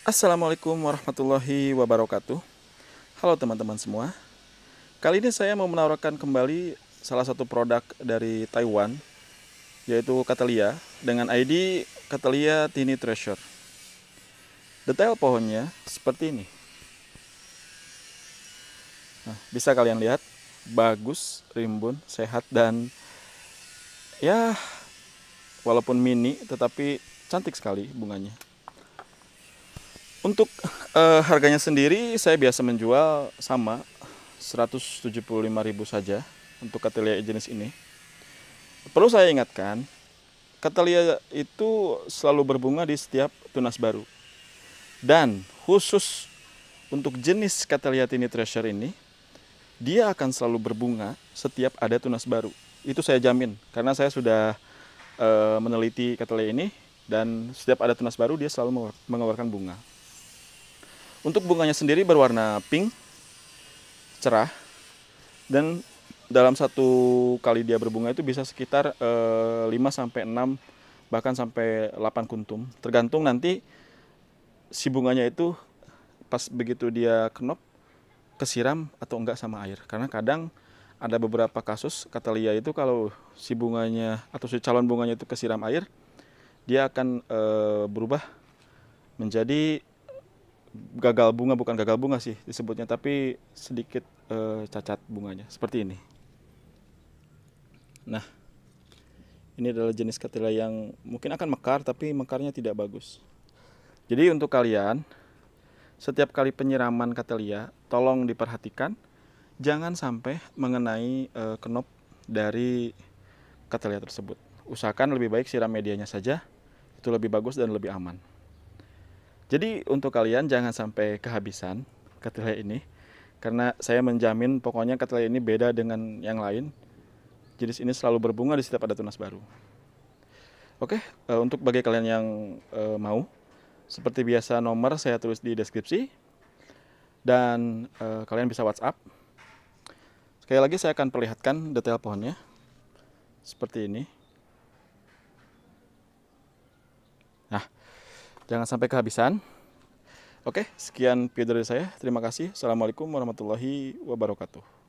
Assalamualaikum warahmatullahi wabarakatuh. Halo teman-teman semua. Kali ini saya mau menawarkan kembali salah satu produk dari Taiwan yaitu Catalia dengan ID Catalia Tiny Treasure. Detail pohonnya seperti ini. Nah, bisa kalian lihat bagus, rimbun, sehat dan ya walaupun mini tetapi cantik sekali bunganya. Untuk uh, harganya sendiri saya biasa menjual sama 175.000 saja untuk Catalia jenis ini. Perlu saya ingatkan, Catalia itu selalu berbunga di setiap tunas baru. Dan khusus untuk jenis Catalia Tini Treasure ini, dia akan selalu berbunga setiap ada tunas baru. Itu saya jamin, karena saya sudah uh, meneliti Catalia ini dan setiap ada tunas baru dia selalu mengeluarkan bunga. Untuk bunganya sendiri berwarna pink, cerah, dan dalam satu kali dia berbunga itu bisa sekitar eh, 5 sampai 6 bahkan sampai 8 kuntum. Tergantung nanti si bunganya itu pas begitu dia kenop kesiram atau enggak sama air. Karena kadang ada beberapa kasus kata Lia itu kalau si bunganya atau si calon bunganya itu kesiram air, dia akan e, berubah menjadi gagal bunga bukan gagal bunga sih disebutnya tapi sedikit e, cacat bunganya. Seperti ini. Nah ini adalah jenis katila yang mungkin akan mekar tapi mekarnya tidak bagus. Jadi untuk kalian setiap kali penyiraman katelia tolong diperhatikan. Jangan sampai mengenai e, kenop dari katelia tersebut. Usahakan lebih baik siram medianya saja. Itu lebih bagus dan lebih aman jadi untuk kalian jangan sampai kehabisan kedelai ini karena saya menjamin pokoknya kedelai ini beda dengan yang lain. Jenis ini selalu berbunga di setiap ada tunas baru. Oke, uh, untuk bagi kalian yang uh, mau, seperti biasa nomor saya tulis di deskripsi dan uh, kalian bisa WhatsApp. Sekali lagi saya akan perlihatkan detail pohonnya seperti ini. Jangan sampai kehabisan. Oke, sekian video dari saya. Terima kasih. Assalamualaikum warahmatullahi wabarakatuh.